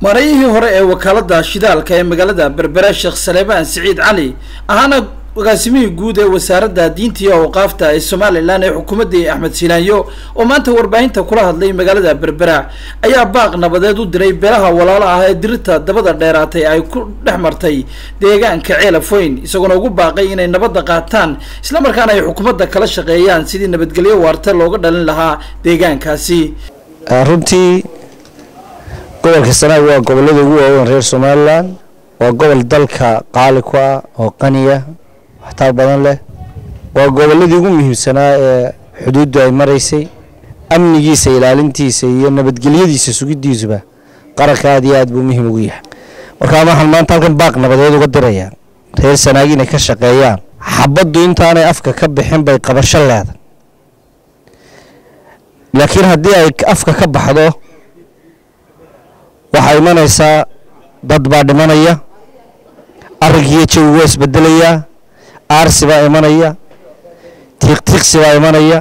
marayihii hore ee wakaalada shidaalka ee magaalada berbera sheekh saleebaan siciid cali ahaana agaasimihii guud ee wasaaradda diinta iyo awqaafta ee somalilan ee xukuumaddii axmed silaanyo oo maanta warbaahinta kula hadlay magaalada berbera ayaa baaq nabadeed u diray beelaha walaalo ah ee dirirta dabada dheeraatay ay ku dhex martay deegaanka ceelafoyn isagoona ugu baaqay inay nabadda qaataan islamarkaana ay xukuumadda kala shaqeeyaan sidii nabadgelyo waarta looga dhalin lahaa deegaankaasi. Runtii gobolka sanaag waa gobollada ugu waaweyn reer somalilan waa gobol dalka qaali ku ah oo qaniya waxtaar badan leh. Waa goboladii ugu muhiimsanaa ee xuduuddu ay maraysay amnigiisa ilaalintiisa iyo nabadgelyadiisa sugidiisuba qaranka aad iyo aad buu muhiim ugu yahay. Markaa waxaan maanta halkan baaq nabadeed uga dirayaa reer sanaag inay ka shaqeeyaan. Xabaddu intaanay afka ka bixin bay qabasho leedahay laakiin haddii ay afka ka baxdo waxaa imanaysaa dad baa dhimanaya arrinkiiyo jawi waa isbedelayaa aarsi baa imanaya tiiqtiiqsi baa imanaya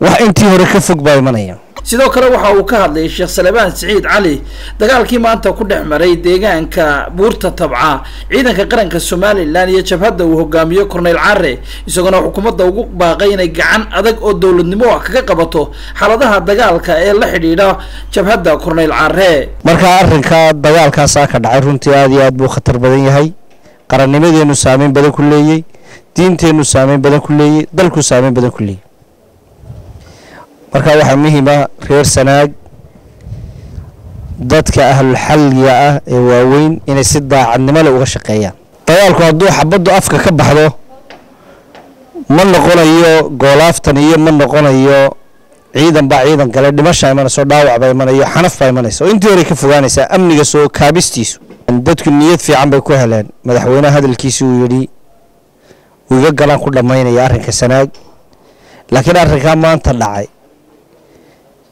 wax intii hore ka fog baa imanaya sidoo kale waxa uu ka hadlayay sheekh salebaan siciid cali dagaalkii maanta ku dhex maray deegaanka buurta tabca ciidanka qaranka somalilan iyo jabhadda uu hogaamiyo corneyl care isagoona xukuumadda ugu baaqay inay gacan adag oo dowladnimo ah kaga qabato xaaladaha dagaalka ee la xidhiidha jabhadda corneyl care markaa arrinka dagaalkaasaa ka dhacay runtii aad iyo aad buu khatar badan yahay. Qarannimadeennu saameyn badan ku leeyey diinteennu saameyn badan ku leeyey dalku saameyn badan ku leeyey marka waxaa muhiima reer sanaag dadka ahlulxalliga ah ee waaweyn inay si daacadnimo le uga shaqeeyaan. Dagaalku hadduu xabaddu afka ka baxdo ma noqonayo goolaaftan iyo ma noqonayo ciidan baa ciidan gale dhimashaa imanayso dhaawac baa imanayo xanaf baa imanaysa oo intii hore ka fogaanaysaa amniga soo kaabistiisu. Dadku niyad fiican bay ku heleen. Madaxweyneha hadalkiisi uu yidhi iga galaan ku dhammaynaya arrinka sanaag. Laakiin arrinkaa maanta dhacay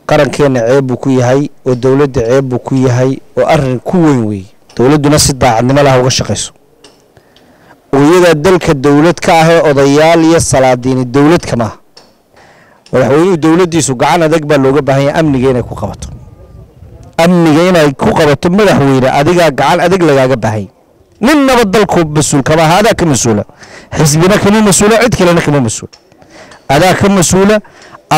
qarankeenna ceeb buu ku yahay oo dowladda ceeb buu ku yahay oo arrin ku weyn weeye dowladduna si daacadnimo laha uga shaqayso oo iyadaa dalka dowlad ka ahee odayaal iyo salaadiini dowlad kama aha. Madaxweynuhu dowladdiisu gacan adag baa looga baahan amniga inay ku qabato. Amniga inay ku qabato madaxweyne adigaa gacan adag lagaaga baahanya. Ninnaba dalku mas'uul kama aha adaa ka mas'uula. Xisbina kama mas'uula cid kalena kama mas'uula. Adaa ka mas'uula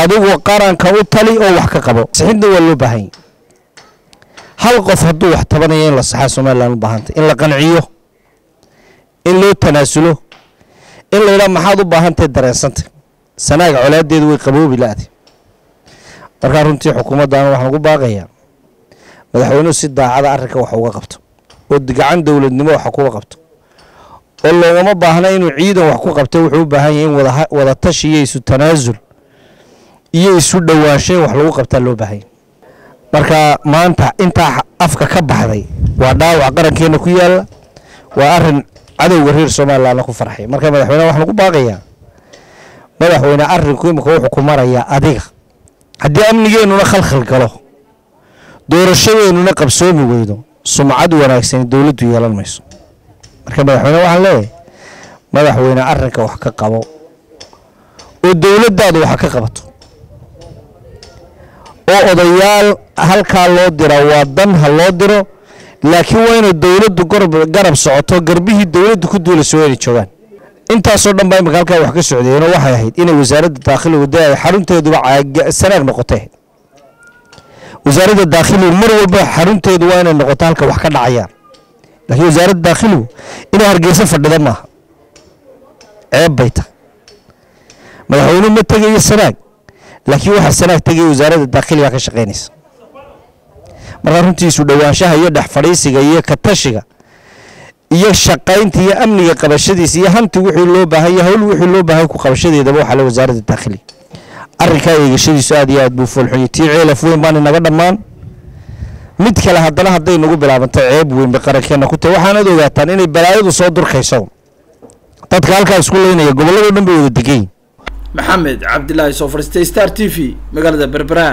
adigu qaranka u tali oo wax ka qabo. Sixidna waa loo baahanya hal qof hadduu wax tabanaya in la saxaa somalilan u baahantay in la qanciyo in loo tanaasulo in la yidhaha maxaad u baahantahay dareensanta sanaaga colaadeedu way qaboobi la-di markaa runtii xukuumaddaana waxaan ugu baaqayaa madaxweynuhu si daacada arrinka wax uga qabto oo gacan dowladnimo waxa kuga qabto oo loogama baahna inuu ciidan wax ku qabto wuxuu u baahan yahay in wada tashi iyo isu tanaasul iyo isu dhowaanshayn wax lagu qabtaa loo baahanya marka maanta intaa afka ka baxday waa dhaawac qarankeena ku yaalla waa arrin cadowga reer somalilanna ku farxay. Marka madaxweyneha waxaan ugu baaqayaa madaxweyne arrinku imika wuxuu ku marayaa adiga. Haddii amnigeennuna khalkhal galo doorashadeennuna qabsoomi weydo sumcad wanaagsani dowladdu yeelan mayso. Marka madaxweyne waxaan leeyahay madaxweyne arrinka wax ka qabo oo dowladdaadu wax ka qabato oo odayaal halkaa loo dira waa dan ha loo diro laakiin waa inay dowladdu garab socoto garbihii dowladdu ku duulayso waa inay joogaan. Intaasoo dhan baa imika halkaa wax ka socdeenoo waxay ahayd inay wasaaradda daakhiligu ay xarunteeduba sanaag noqotay wasaaradda daakhiligu mar walba xarunteedu waa inay noqoto halka wax ka dhacayaan laakiin wasaaradda daakhiligu inay hargeysa fadhida maaha. Ceeb bay tahay madaxweynuhu ma tegayo sanaag laakiin waxaa sanaag tegaya wasaaradda daakhiliga ka shaqaynaysa. Markaa runtii isu dhowaanshaha iyo dhex fadhiisiga iyo katashiga iyo shaqaynta iyo amniga qabashadiisa iyo hanti wixii loo baahanya hawl wixii loo baahay ku qabashadeedaba waxaa le wasaaradda daakhiliga arrinkaa eegashadiisu aad iyo aad buu foolxunyay tii ceelaf weyn baan inaga dhammaan. Mid kale haddana hadday nagu bilaabanto ceeb weyn bay qarankeenna ku tahay waxaanad ogaataan inay balaayadu soo durkayso. Dadka halkaa isku leynaya gobolladoo dhan bay wada degayin maxamed cabdilaahi soo fadhiistay star t v magaalada berbera